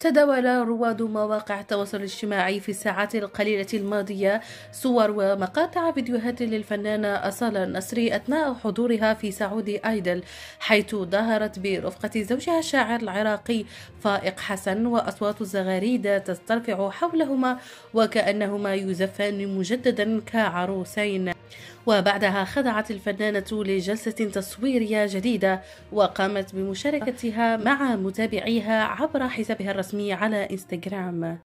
تداول رواد مواقع التواصل الاجتماعي في الساعات القليلة الماضية صور ومقاطع فيديوهات للفنانة أصالة النصري أثناء حضورها في سعودي آيدل حيث ظهرت برفقة زوجها الشاعر العراقي فائق حسن وأصوات الزغاريد تسترفع حولهما وكأنهما يزفان مجددا كعروسين. وبعدها خضعت الفنانة لجلسة تصويرية جديدة وقامت بمشاركتها مع متابعيها عبر حسابها الرسمي. على إنستغرام.